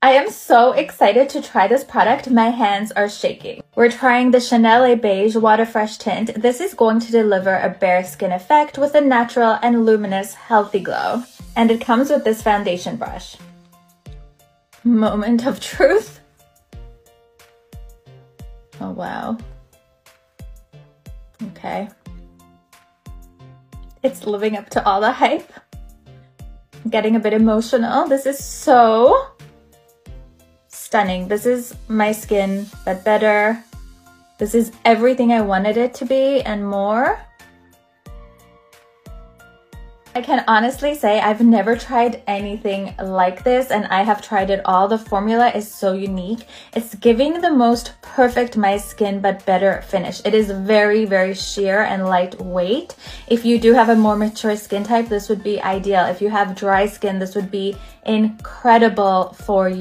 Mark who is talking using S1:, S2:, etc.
S1: I am so excited to try this product. My hands are shaking. We're trying the Chanel Beige Water Fresh Tint. This is going to deliver a bare skin effect with a natural and luminous healthy glow. And it comes with this foundation brush. Moment of truth. Oh, wow. Okay. It's living up to all the hype. I'm getting a bit emotional. This is so stunning. This is my skin, but better. This is everything I wanted it to be and more. I can honestly say I've never tried anything like this and I have tried it all. The formula is so unique. It's giving the most perfect my skin but better finish. It is very, very sheer and lightweight. If you do have a more mature skin type, this would be ideal. If you have dry skin, this would be incredible for you.